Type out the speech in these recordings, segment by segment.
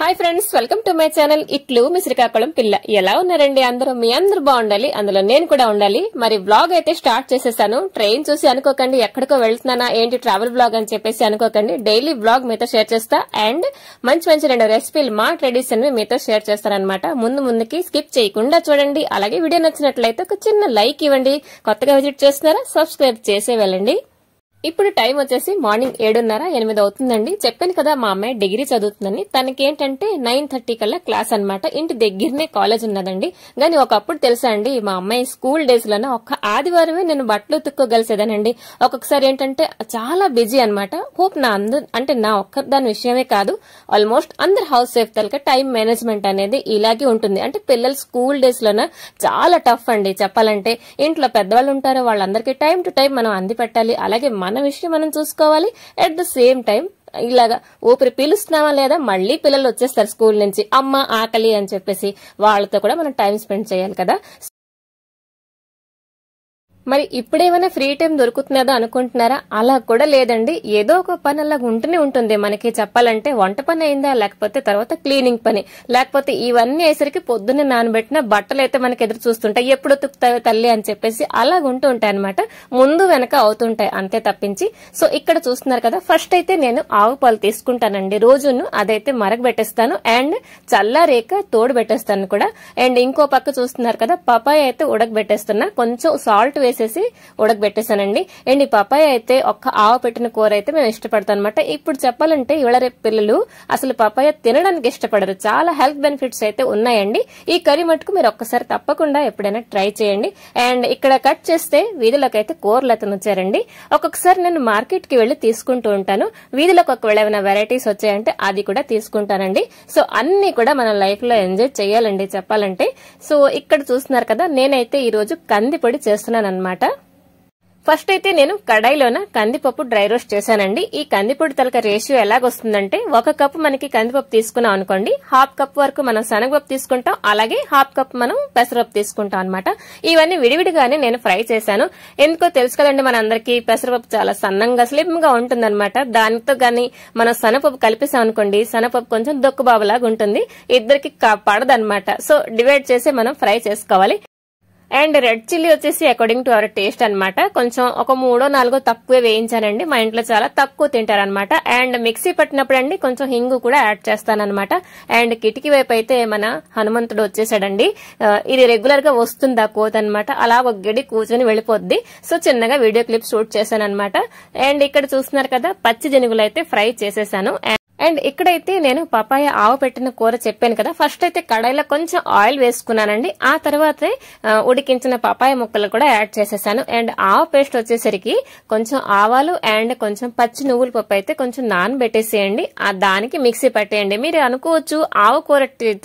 Hi friends welcome to my channel ఇట్లు మీ శ్రీకాకుళం పిల్ల. ఎలా ఉన్నారండి అందరూ? మీ అందరూ బాగుండాలి? అందులో నేను కూడా ఉండాలి. మరి బ్లాగ్ అయితే స్టార్ట్ చేసేసాను. ట్రైన్ చూసి అనుకోకండి ఎక్కడికో వెళ్తున్నానా ఏంటి ట్రావెల్ బ్లాగ్ అని చెప్పేసి అనుకోకండి. డైలీ బ్లాగ్ మీతో షేర్ చేస్తా. అండ్ మంచి మంచి రెండు రెసిపీలు మా ట్రెడిషన్ మీతో షేర్ చేస్తానమాట ముందు ముందుకి స్కిప్ చేయకుండా చూడండి. అలాగే వీడియో నచ్చినట్లయితే ఒక చిన్న లైక్ ఇవ్వండి. కొత్తగా విజిట్ చేస్తున్నారా? సబ్స్క్రైబ్ చేసే వెళ్ళండి. ఇప్పుడు టైం వచ్చేసి మార్నింగ్ ఏడున్నర ఎనిమిది అవుతుందండి. చెప్పాను కదా మా అమ్మాయి డిగ్రీ చదువుతుందని. తనకి ఏంటంటే నైన్ థర్టీ కల్లా క్లాస్ అనమాట ఇంటి దగ్గరనే కాలేజ్ ఉన్నదండి. కానీ ఒకప్పుడు తెలుసా అండి మా అమ్మాయి స్కూల్ డేస్లోనే ఒక్క ఆదివారమే నేను బట్టలు ఉతుక్కోగలిసేదానండి. ఒక్కొక్కసారి ఏంటంటే చాలా బిజీ అనమాట హోప్ నా అందరు అంటే నా ఒక్క దాని విషయమే కాదు. ఆల్మోస్ట్ అందరు హౌస్ సేఫ్ తలక టైం మేనేజ్మెంట్ అనేది ఇలాగే ఉంటుంది. అంటే పిల్లలు స్కూల్ డేస్లోనే చాలా టఫ్ అండి చెప్పాలంటే. ఇంట్లో పెద్దవాళ్ళు ఉంటారు వాళ్ళందరికీ టైం టు టైం మనం అంది పెట్టాలి అలాగే అన్న విషయం మనం చూసుకోవాలి. అట్ ద సేమ్ టైం ఇలాగా ఊపిరి పిలుస్తున్నావా లేదా మళ్ళీ పిల్లలు వచ్చేస్తారు స్కూల్ నుంచి. అమ్మ ఆకలి అని చెప్పేసి వాళ్ళతో కూడా మనం టైం స్పెండ్ చేయాలి కదా. మరి ఇప్పుడేమైనా ఫ్రీ టైం దొరుకుతున్నదో అనుకుంటున్నారా? అలా కూడా లేదండి. ఏదో ఒక పని అలా ఉంటూనే ఉంటుంది. మనకి చెప్పాలంటే వంట పని అయిందా లేకపోతే తర్వాత క్లీనింగ్ పని. లేకపోతే ఇవన్నీ అయ్యేసరికి పొద్దున్నే నానబెట్టిన బట్టలు అయితే మనకి ఎదురు చూస్తుంటాయి. ఎప్పుడు ఉతుకుతావో తల్లి అని చెప్పేసి అలా ఉంటూ ఉంటాయి అనమాట ముందు వెనక అవుతుంటాయి అంతే తప్పించి. సో ఇక్కడ చూస్తున్నారు కదా ఫస్ట్ అయితే నేను ఆవు పాలు తీసుకుంటానండి. రోజును అదైతే మరగబెట్టేస్తాను. అండ్ చల్లారేక తోడు పెట్టేస్తాను కూడా. అండ్ ఇంకో పక్క చూస్తున్నారు కదా పపాయ అయితే ఉడకబెట్టేస్తున్నా. కొంచెం సాల్ట్ వేసి వేసేసి ఉడకబెట్టేసానండి అండ్ ఈ పపాయ అయితే ఒక్క ఆవు పెట్టిన కూర అయితే మేము ఇష్టపడతాం అనమాట ఇప్పుడు చెప్పాలంటే ఇవాళ రేపు పిల్లలు అసలు పపాయ తినడానికి ఇష్టపడరు. చాలా హెల్త్ బెనిఫిట్స్ అయితే ఉన్నాయండి. ఈ కర్రీ మటుకు మీరు ఒక్కసారి తప్పకుండా ఎప్పుడైనా ట్రై చేయండి. అండ్ ఇక్కడ కట్ చేస్తే వీధిలోకి అయితే కూరలు అతను వచ్చారండి. ఒక్కొక్కసారి నేను మార్కెట్కి వెళ్ళి తీసుకుంటూ ఉంటాను. వీధిలోకి ఒకవేళ ఏమైనా వెరైటీస్ వచ్చాయంటే అది కూడా తీసుకుంటానండి. సో అన్ని కూడా మన లైఫ్లో ఎంజాయ్ చేయాలండి చెప్పాలంటే. సో ఇక్కడ చూస్తున్నారు కదా నేనైతే ఈ రోజు కందిపొడి చేస్తున్నాను అనమాట ఫస్ట్ అయితే నేను కడాయిలోన కందిపప్పు డ్రై రోస్ట్ చేశానండి. ఈ కందిపొడి తలక రేషియో ఎలాగొస్తుందంటే ఒక కప్పు మనకి కందిపప్పు తీసుకున్నాం అనుకోండి హాఫ్ కప్ వరకు మనం శనగపప్పు తీసుకుంటాం అలాగే హాఫ్ కప్ మనం పెసరపప్పు తీసుకుంటాం అనమాట ఇవన్నీ విడివిడిగానే నేను ఫ్రై చేశాను. ఎందుకో తెలుసు కదండి మన అందరికి పెసరపప్పు చాలా సన్నంగా స్లిమ్గా ఉంటుందన్నమాట. దానితో గాని మనం శనగపప్పు కలిపేసాం అనుకోండి శనగపప్పు కొంచెం దొక్కుబాబులాగా ఉంటుంది. ఇద్దరికి పడదనమాట సో డివైడ్ చేసి మనం ఫ్రై చేసుకోవాలి. అండ్ రెడ్ చిల్లీ వచ్చేసి అకార్డింగ్ టు అవర్ టేస్ట్ అనమాట కొంచెం ఒక మూడో నాలుగో తక్కువే వేయించానండి. మా ఇంట్లో చాలా తక్కువ తింటారనమాట అండ్ మిక్సీ పట్టినప్పుడు అండి కొంచెం హింగు కూడా యాడ్ చేస్తానన్నమాట. అండ్ కిటికీ వైపు అయితే మన హనుమంతుడు వచ్చేసాడండి. ఇది రెగ్యులర్గా వస్తుంది ఆ కోత అనమాట అలా ఒక గడి కూర్చొని వెళ్ళిపోద్ది. సో చిన్నగా వీడియో క్లిప్ షూట్ చేశాను అనమాట అండ్ ఇక్కడ చూస్తున్నారు కదా పచ్చి జనుగులు అయితే ఫ్రై చేసేసాను. అండ్ ఇక్కడైతే నేను పపాయ ఆవు పెట్టిన కూర చెప్పాను కదా. ఫస్ట్ అయితే కడాయిలో కొంచెం ఆయిల్ వేసుకున్నానండి. ఆ తర్వాతే ఉడికించిన పపాయ ముక్కలు కూడా యాడ్ చేసేసాను. అండ్ ఆవు పేస్ట్ వచ్చేసరికి కొంచెం ఆవాలు అండ్ కొంచెం పచ్చి నువ్వుల పప్పు అయితే కొంచెం నానబెట్టేసేయండి. ఆ దానికి మిక్సీ పట్టేయండి. మీరు అనుకోవచ్చు ఆవు కూర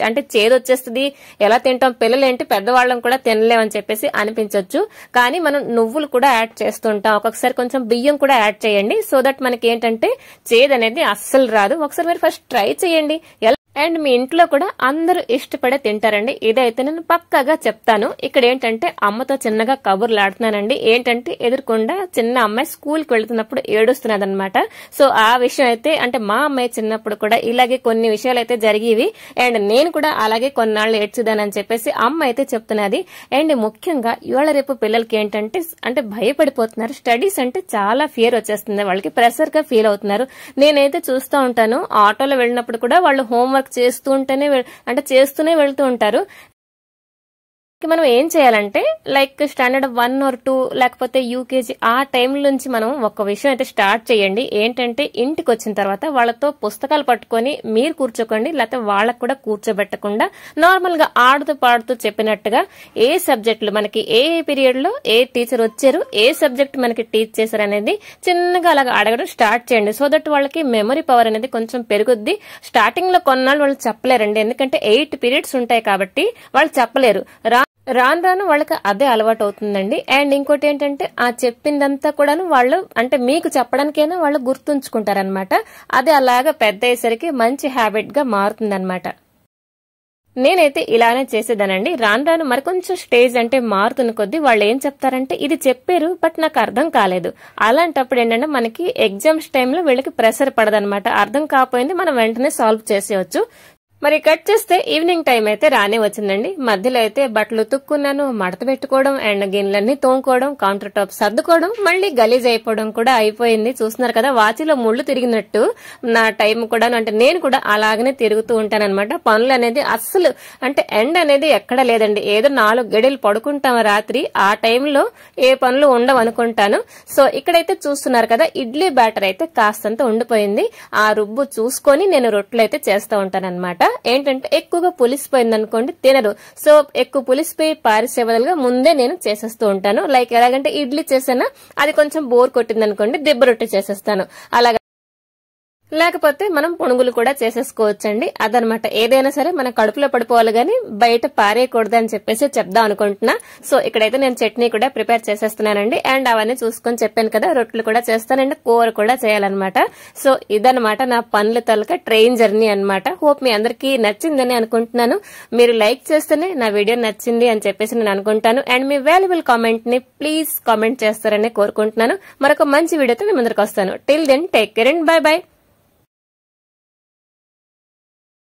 అంటే చేదు వచ్చేస్తుంది ఎలా తింటాం పిల్లలు ఏంటి పెద్దవాళ్ళం కూడా తినలేమని చెప్పేసి అనిపించవచ్చు కానీ మనం నువ్వులు కూడా యాడ్ చేస్తుంటాం. ఒక్కొక్కసారి కొంచెం బియ్యం కూడా యాడ్ చేయండి. సో దట్ మనకి ఏంటంటే చేదు అనేది అస్సలు రాదు. ఒకసారి మీరు ఫస్ట్ ట్రై చేయండి. ఎలా అండ్ మీ ఇంట్లో కూడా అందరూ ఇష్టపడే తింటారండి. ఇదైతే నేను పక్కాగా చెప్తాను. ఇక్కడ ఏంటంటే అమ్మతో చిన్నగా కబుర్లు ఆడుతున్నానండి ఏంటంటే ఎదుర్కొండా చిన్న అమ్మాయి స్కూల్కి వెళ్తున్నప్పుడు ఏడుస్తున్నది అనమాట సో ఆ విషయం అయితే అంటే మా అమ్మాయి చిన్నప్పుడు కూడా ఇలాగే కొన్ని విషయాలు అయితే జరిగేవి. అండ్ నేను కూడా అలాగే కొన్నాళ్ళు ఏడ్చుదానని చెప్పేసి అమ్మ అయితే చెప్తున్నది. అండ్ ముఖ్యంగా ఇవాళ రేపు పిల్లలకి ఏంటంటే అంటే భయపడిపోతున్నారు. స్టడీస్ అంటే చాలా ఫియర్ వచ్చేస్తుంది. వాళ్ళకి ప్రెషర్గా ఫీల్ అవుతున్నారు. నేనైతే చూస్తూ ఉంటాను. ఆటోలో వెళ్ళినప్పుడు కూడా వాళ్ళు హోంవర్క్ వర్క్ చేస్తూ ఉంటేనే అంటే చేస్తూనే వెళ్తూ ఉంటారు. మనం ఏం చేయాలంటే like standard one or two లేకపోతే యూకేజీ ఆ టైం నుంచి మనం ఒక విషయం అయితే స్టార్ట్ చేయండి. ఏంటంటే ఇంటికి వచ్చిన తర్వాత వాళ్ళతో పుస్తకాలు పట్టుకొని మీరు కూర్చోకండి లేకపోతే వాళ్ళకు కూడా కూర్చోబెట్టకుండా నార్మల్గా ఆడుతూ పాడుతూ చెప్పినట్టుగా ఏ సబ్జెక్టులు మనకి ఏ పీరియడ్లో ఏ టీచర్ వచ్చారు ఏ సబ్జెక్ట్ మనకి టీచ్ చేశారు అనేది చిన్నగా అలాగ అడగడం స్టార్ట్ చేయండి. సో దట్ వాళ్ళకి మెమరీ పవర్ అనేది కొంచెం పెరుగుద్ది. స్టార్టింగ్లో కొన్నాళ్ళు వాళ్ళు చెప్పలేరండి. ఎందుకంటే ఎయిట్ పీరియడ్స్ ఉంటాయి కాబట్టి వాళ్ళు చెప్పలేరు. రా రాను రాను వాళ్ళకి అదే అలవాటు అవుతుందండి. అండ్ ఇంకోటి ఏంటంటే ఆ చెప్పిందంతా కూడాను వాళ్ళు అంటే మీకు చెప్పడానికైనా వాళ్ళు గుర్తుంచుకుంటారనమాట అది అలాగా పెద్ద అయ్యేసరికి మంచి హ్యాబిట్గా మారుతుందనమాట నేనైతే ఇలానే చేసేదానండి. రాను రాను మరికొంచెం స్టేజ్ అంటే మారుతున్న కొద్దీ వాళ్ళు ఏం చెప్తారంటే ఇది చెప్పారు బట్ నాకు అర్థం కాలేదు. అలాంటప్పుడు ఏంటంటే మనకి ఎగ్జామ్స్ టైంలో వీళ్ళకి ప్రెషర్ పడదనమాట అర్థం కాకపోయింది మనం వెంటనే సాల్వ్ చేసేయచ్చు. మరి కట్ చేస్తే ఈవినింగ్ టైం అయితే రానే వచ్చిందండి. మధ్యలో అయితే బట్టలు తుక్కున్నాను మడత పెట్టుకోవడం అండ్ గిన్నెలన్నీ తోముకోవడం కౌంటర్ టాప్ సర్దుకోవడం మళ్ళీ గలీజ్ అయిపోవడం కూడా అయిపోయింది. చూస్తున్నారు కదా వాచిలో ముళ్ళు తిరిగినట్టు నా టైం కూడా అంటే నేను కూడా అలాగనే తిరుగుతూ ఉంటానన్నమాట. పనులు అనేది అస్సలు అంటే ఎండ్ అనేది ఎక్కడ లేదండి. ఏదో నాలుగు గడిలు పడుకుంటాం రాత్రి ఆ టైంలో ఏ పనులు ఉండవు అనుకుంటాను. సో ఇక్కడైతే చూస్తున్నారు కదా ఇడ్లీ బ్యాటర్ అయితే కాస్తంత ఉండిపోయింది. ఆ రుబ్బు చూసుకొని నేను రొట్టెలు అయితే చేస్తూ ఉంటానన్నమాట. ఏంటంటే ఎక్కువగా పులిసిపోయింది అనుకోండి తినరు. సో ఎక్కువ పులిసిపోయి పారిసే బదులుగా ముందే నేను చేసేస్తూ ఉంటాను. లైక్ ఎలాగంటే ఇడ్లీ చేసానా అది కొంచెం బోర్ కొట్టింది అనుకోండి దిబ్బ రొట్టె చేసేస్తాను. అలాగా లేకపోతే మనం పునుగులు కూడా చేసేసుకోవచ్చండి. అదనమాట. ఏదైనా సరే మన కడుపులో పడిపోవాలి గానీ బయట పారేయకూడదు అని చెప్పేసి చెప్దాం అనుకుంటున్నా. సో ఇక్కడైతే నేను చట్నీ కూడా ప్రిపేర్ చేసేస్తున్నానండి. అండ్ అవన్నీ చూసుకొని చెప్పాను కదా రొట్టెలు కూడా చేస్తానండి. కూర కూడా చేయాలన్నమాట. సో ఇదనమాట నా పనుల తలక ట్రైన్ జర్నీ అనమాట హోప్ మీ అందరికీ నచ్చిందని అనుకుంటున్నాను. మీరు లైక్ చేస్తేనే నా వీడియో నచ్చింది అని చెప్పేసి నేను అనుకుంటాను. అండ్ మీ వాల్యుబుల్ కామెంట్ని ప్లీజ్ కామెంట్ చేస్తారని కోరుకుంటున్నాను. మరొక మంచి వీడియోతో మీ ముందరికి వస్తాను. Till then take care and bye bye.